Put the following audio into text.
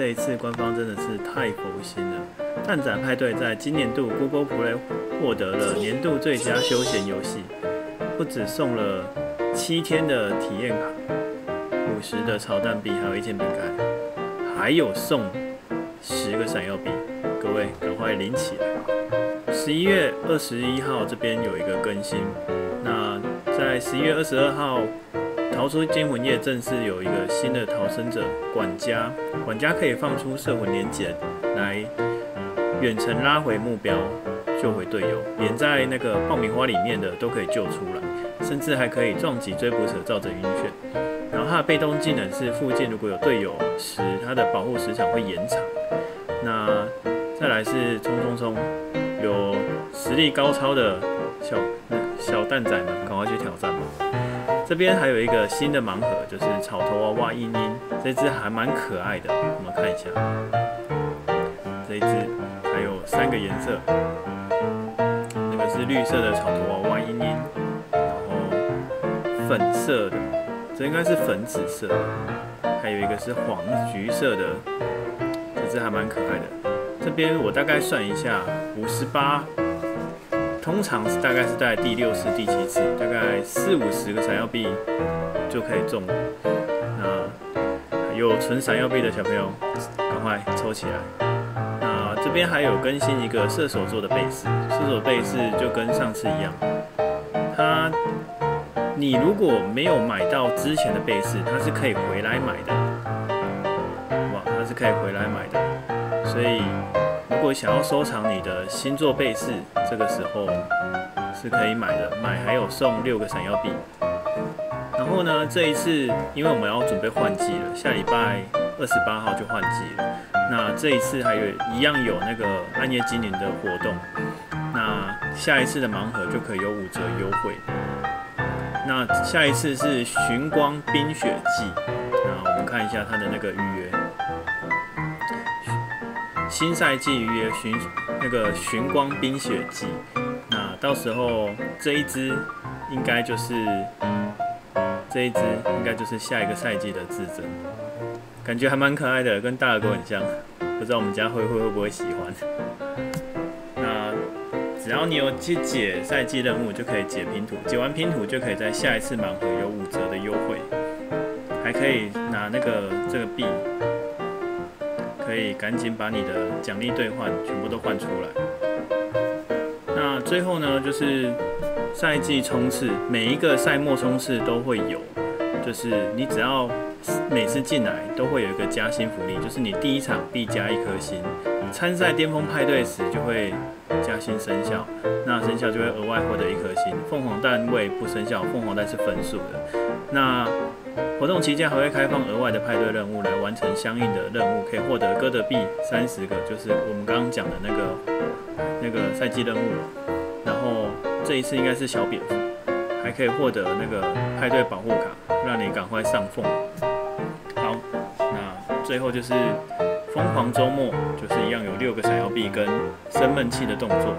这一次官方真的是太佛心了。蛋仔派对在今年度 Google Play 获得了年度最佳休闲游戏，不止送了七天的体验卡、五十的炒蛋币，还有一件饼干，还有送十个闪耀币。各位赶快领起来！十一月二十一号这边有一个更新，那在十一月二十二号。逃出惊魂夜正式有一个新的逃生者管家，管家可以放出摄魂连结来远程拉回目标，救回队友，连在那个爆米花里面的都可以救出来，甚至还可以撞击追捕者造成晕眩。然后它的被动技能是附近如果有队友时，它的保护时长会延长。那再来是冲冲冲，有实力高超的小小蛋仔们，赶快去挑战吧！这边还有一个新的盲盒，就是草头娃娃茵茵，这只还蛮可爱的，我们看一下。这一只还有三个颜色，那个是绿色的草头娃娃茵茵，然后粉色的，这应该是粉紫色，还有一个是黄橘色的，这只还蛮可爱的。这边我大概算一下，五十八。通常是大概是在第六次、第七次，大概四五十个闪耀币就可以中。那有存闪耀币的小朋友，赶快抽起来。那这边还有更新一个射手座的背饰，射手背饰就跟上次一样。它，你如果没有买到之前的背饰，它是可以回来买的。哇，它是可以回来买的，所以。如果想要收藏你的星座背饰，这个时候是可以买的，买还有送六个闪耀币。然后呢，这一次因为我们要准备换季了，下礼拜二十八号就换季了。那这一次还有一样有那个暗夜精灵的活动，那下一次的盲盒就可以有五折优惠。那下一次是寻光冰雪季，那我们看一下它的那个预约。新赛季预约寻那个寻光冰雪季，那到时候这一只应该就是这一只应该就是下一个赛季的自尊，感觉还蛮可爱的，跟大耳狗很像，不知道我们家灰灰会不会喜欢。那只要你有去解赛季任务，就可以解拼图，解完拼图就可以在下一次盲盒有五折的优惠，还可以拿那个这个币。可以赶紧把你的奖励兑换全部都换出来。那最后呢，就是赛季冲刺，每一个赛末冲刺都会有，就是你只要每次进来都会有一个加薪福利，就是你第一场必加一颗星，参赛巅峰派对时就会加薪生效，那生效就会额外获得一颗星。凤凰蛋位不生效，凤凰蛋是分数的。那活动期间还会开放额外的派对任务来完成相应的任务，可以获得哥德币三十个，就是我们刚刚讲的那个那个赛季任务。然后这一次应该是小蝙蝠，还可以获得那个派对保护卡，让你赶快上凤。好，那最后就是疯狂周末，就是一样有六个闪耀币跟生闷气的动作。